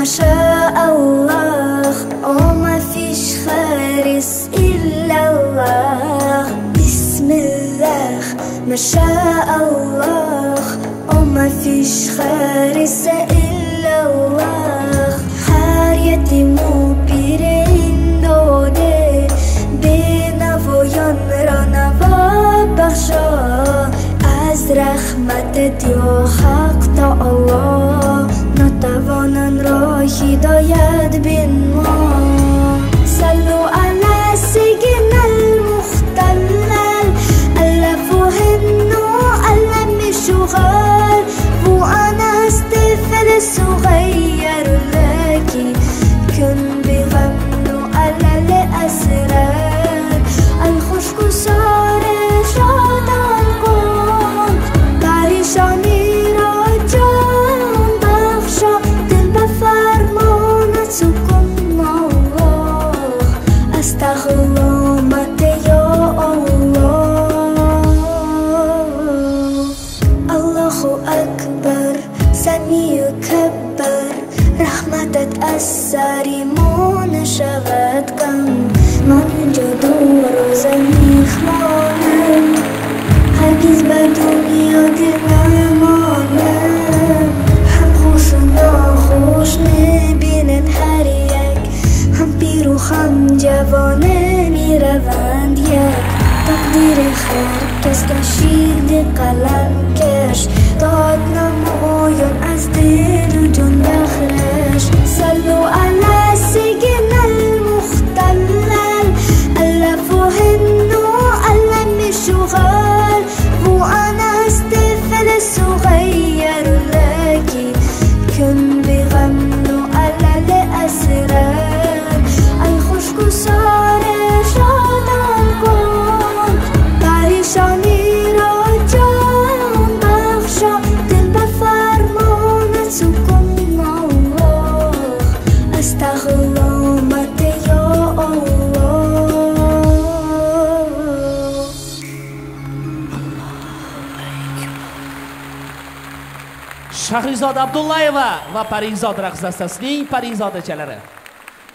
ما شاء الله. وما فيش خارس إلا الله. بسم الله. ما شاء الله. وما فيش خارس إلا الله. هر يتیمو پیر این داده به نوایان را نوا بخشا از رحمت یا حق تا صغير لك كن على الأسرار الخشك صار شاطان قوم پریشانی را جان. به فرمانت سکون الله استغلامت یا الله. الله اکبر سامیو کبر رحمتت تتأثر مون شغد کم من جدور زميخ مانم هرگیز به دنیا دل نمانم. هم خوش و ناخوش می‌بیند هر یک هم پیرو خم جوانه می‌روند یک. تقدیر خیر کس کشید قلم کش. داد نمایان از دل و جان بخرش صلو علی سیدنا المختلل. الف هنو علم شغال وأنا استفل صغير sog'lomati yo Alloh Shahrizod Abdullayeva va Parizod raqsasasining Parizodachalari